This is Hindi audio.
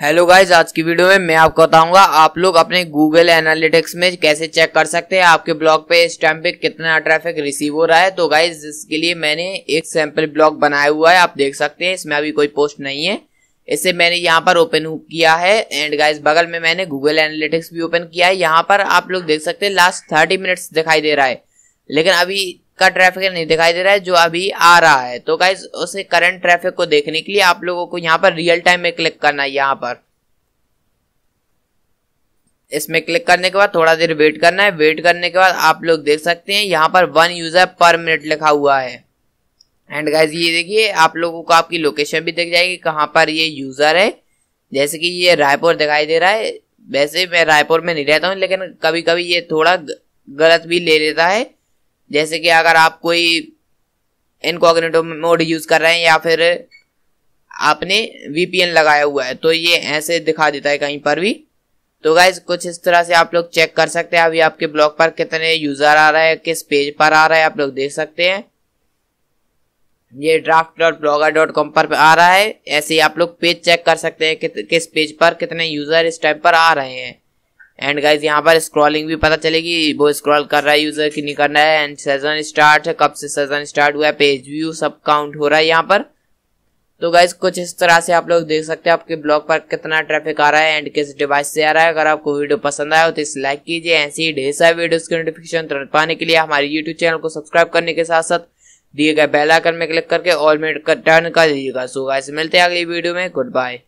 हेलो गाइज़ आज की वीडियो में मैं आपको बताऊँगा आप लोग अपने गूगल एनालिटिक्स में कैसे चेक कर सकते हैं, आपके ब्लॉग पे इस टाइम पे कितना ट्रैफ़िक रिसीव हो रहा है। तो गाइज़ इसके लिए मैंने एक सैंपल ब्लॉग बनाया हुआ है, आप देख सकते हैं, इसमें अभी कोई पोस्ट नहीं है। इसे मैंने यहाँ पर ओपन किया है एंड गाइज़ बगल में मैंने गूगल एनालिटिक्स भी ओपन किया है। यहाँ पर आप लोग देख सकते हैं लास्ट थर्टी मिनट्स दिखाई दे रहा है। लेकिन अभी का ट्रैफ़िक नहीं दिखाई दे रहा है, जो अभी आ रहा है। तो गाइज़ उसे करंट ट्रैफ़िक को देखने के लिए आप लोगों को यहाँ पर रियल टाइम में क्लिक करना है, यहाँ पर। इसमें क्लिक करने के बाद थोड़ा देर वेट करना है। वेट करने के बाद आप लोग देख सकते हैं, यहाँ पर वन यूज़र पर मिनट लिखा हुआ है। एंड गाइज़ ये देखिए, आप लोगों को आपकी लोकेशन भी दिख जाएगी, कहाँ पर ये यूज़र है। जैसे कि ये रायपुर दिखाई दे रहा है। वैसे मैं रायपुर में नहीं रहता हूँ, लेकिन कभी कभी ये थोड़ा गलत भी ले लेता है। जैसे कि अगर आप कोई इनकॉग्नेटो मोड यूज़ कर रहे हैं या फिर आपने वीपीएन लगाया हुआ है तो ये ऐसे दिखा देता है कहीं पर भी। तो गाइज़ कुछ इस तरह से आप लोग चेक कर सकते हैं। अभी आपके ब्लॉग पर कितने यूज़र आ रहे हैं किस पेज पर आ रहा है आप लोग देख सकते हैं। ये draft dot blogger dot com पर आ रहा है। ऐसे ही आप लोग पेज चेक कर सकते हैं कि, किस पेज पर कितने यूज़र इस टाइम पर आ रहे हैं। एंड गाइज़ यहाँ पर स्क्रॉलिंग भी पता चलेगी, वो स्क्रॉल कर रहा है यूज़र की नहीं करना है एंड सेजन स्टार्ट है, कब से सेजन स्टार्ट हुआ है पेज व्यू सब काउंट हो रहा है यहाँ पर। तो गाइज़ कुछ इस तरह से आप लोग देख सकते हैं, आपके ब्लॉग पर कितना ट्रैफ़िक आ रहा है एंड किस डिवाइस से आ रहा है। अगर आपको वीडियो पसंद आया हो तो इसे लाइक कीजिए, ऐसी ही ढेर सारे वीडियो की नोटिफिकेशन तुरंत पाने के लिए हमारे यूट्यूब चैनल को सब्सक्राइब करने के साथ साथ दिए गए बेल आइकन में क्लिक करके ऑल में टर्न कर दीजिएगा। सो गाइस मिलते हैं अगली वीडियो में गुड बाय